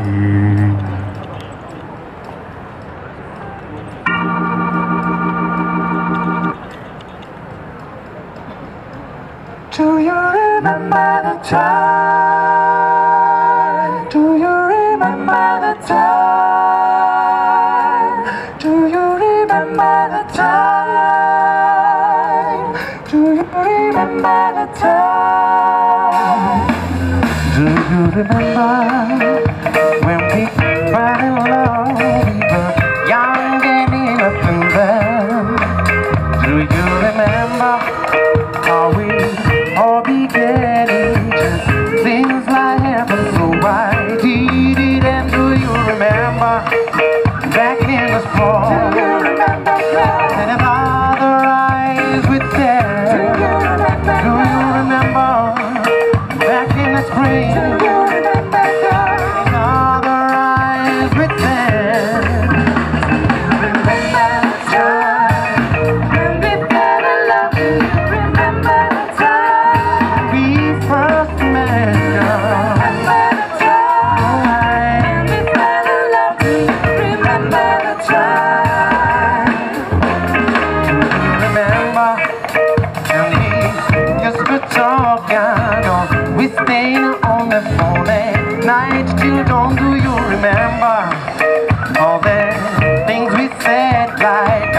Do you remember the time? Do you remember the time? Do you remember the time? Do you remember the time? Do you remember? on the lonely night till dawn. Do you remember all the things we said? Like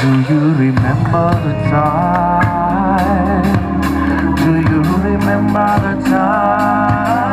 Do you remember the time? Do you remember the time?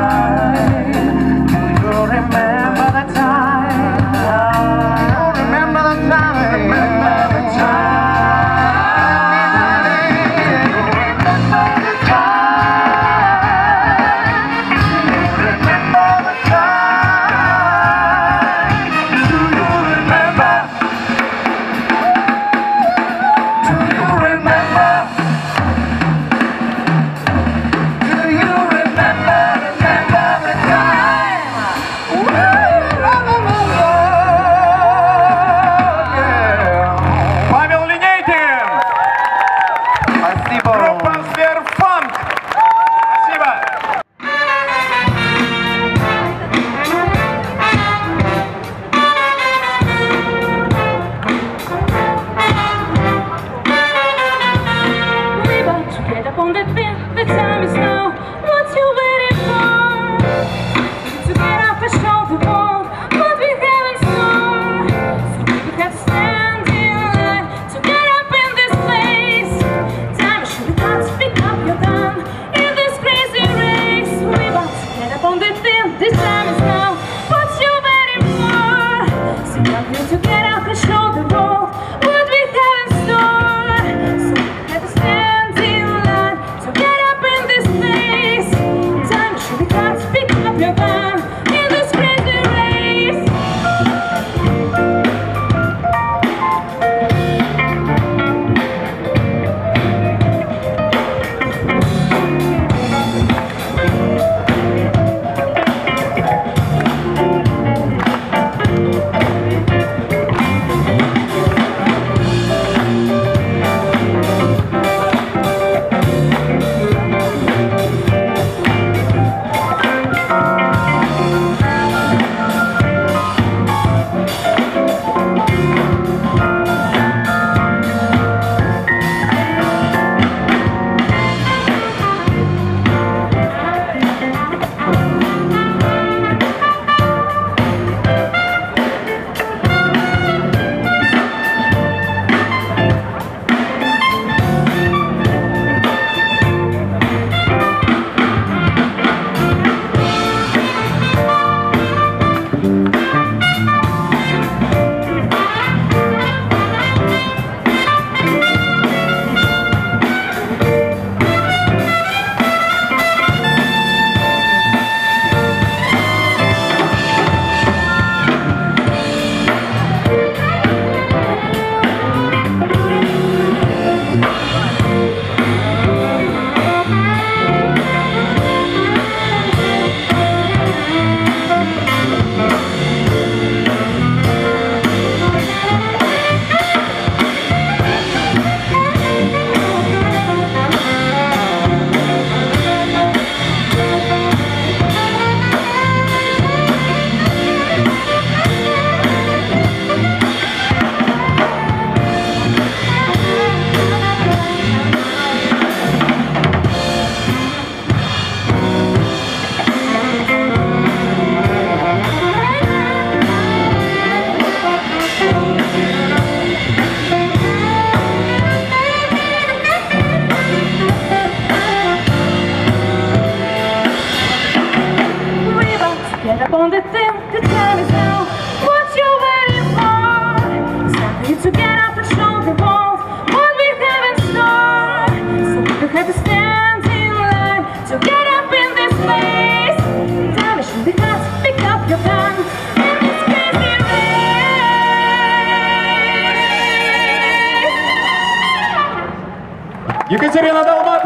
Екатерина Долматова!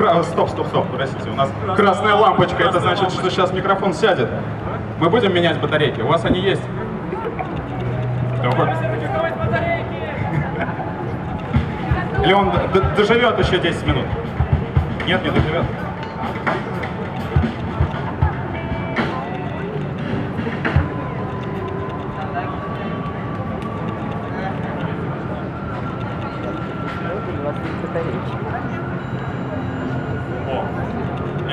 кра- Стоп, стоп, стоп, простите. У нас красная лампочка. Это значит, что сейчас микрофон сядет. Мы будем менять батарейки. У вас они есть? Или он доживет еще 10 минут? Нет, не доживет. О, и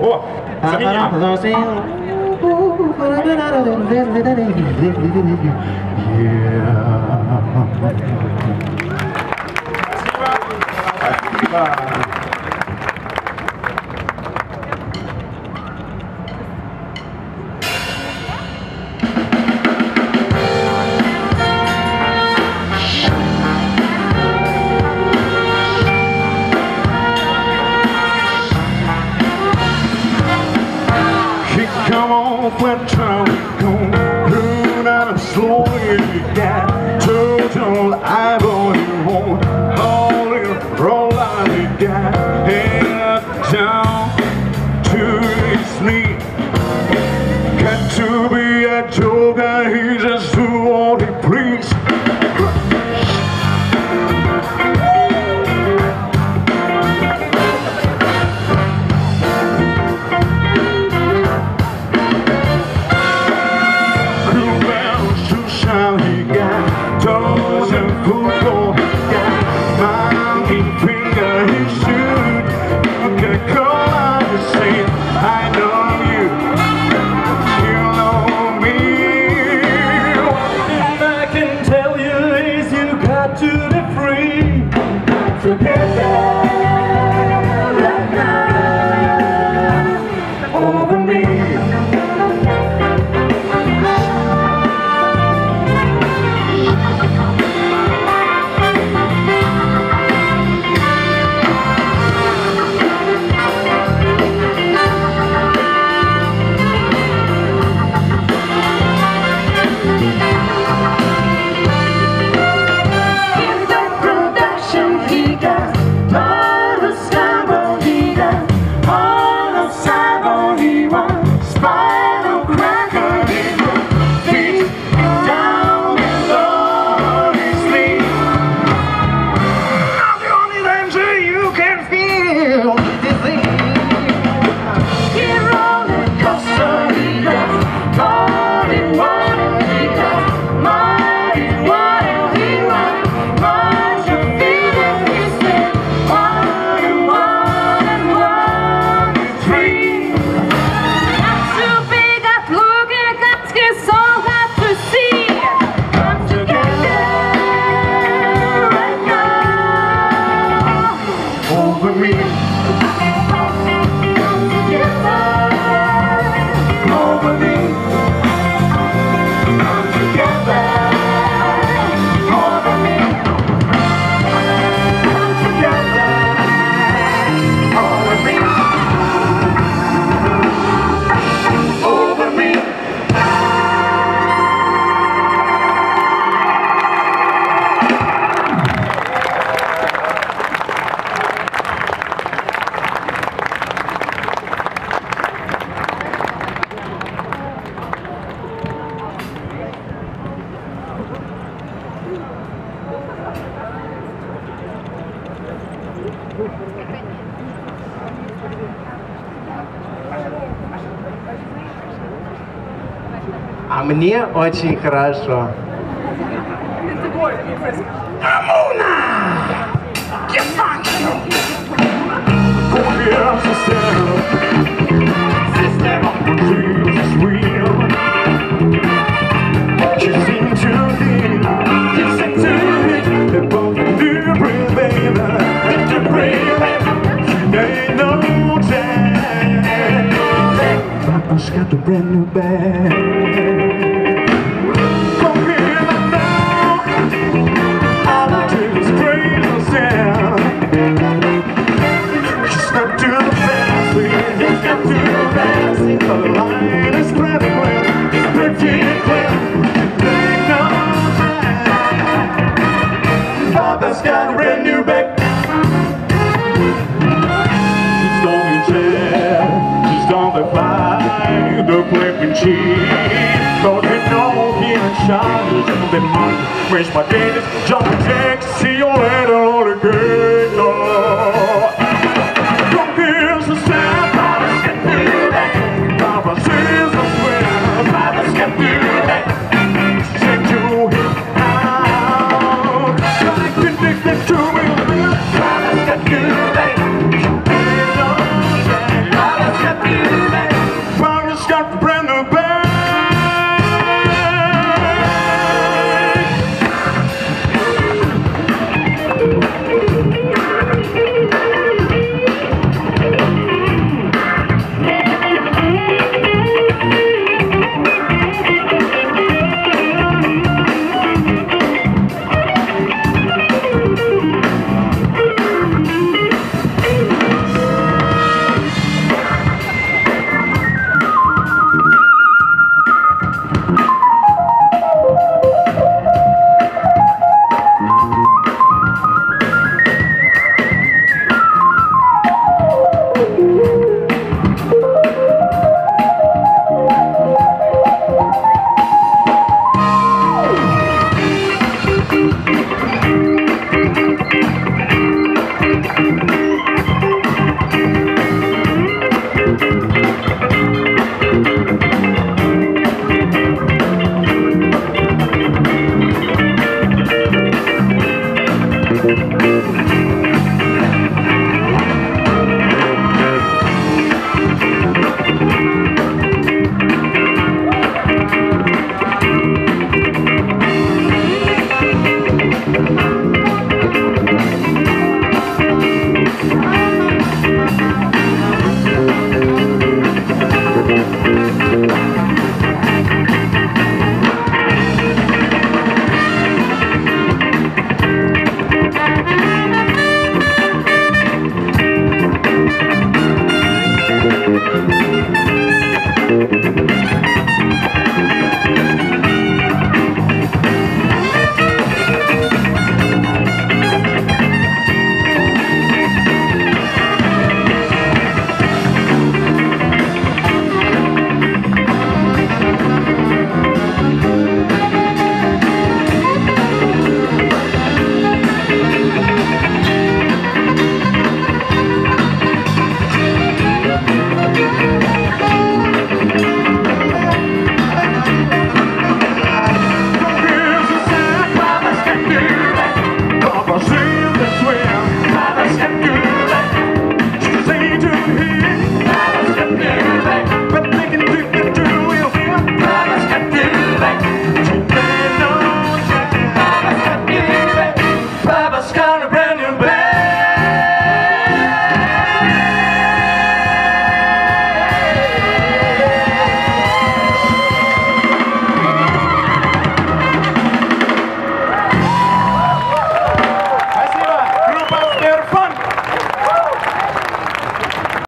О, заменили. Yeah. There ain't no chance. Papa's got a brand new bag. The cheese. Don't you know he and shine is in the money? Where's my Dennis? John Jack, see you later on the.